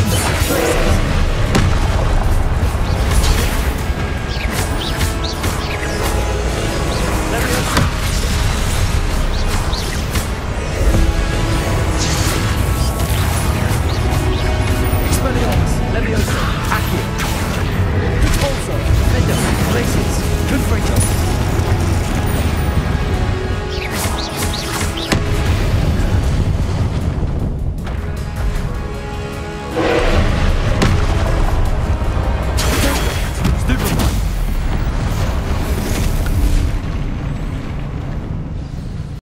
happens.